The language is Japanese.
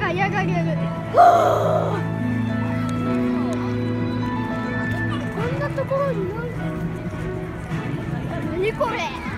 が嫌がこんなところに何これ。